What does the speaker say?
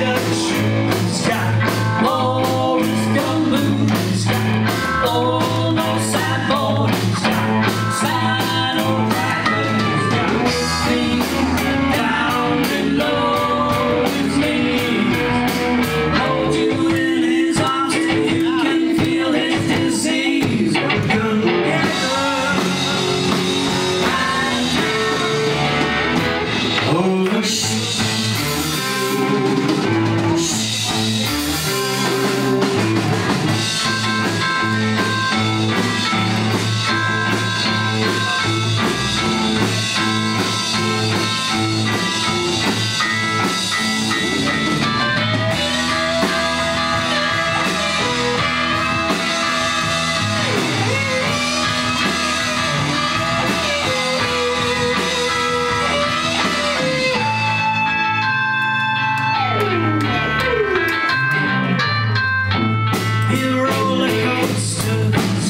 the truth's got roller coasters.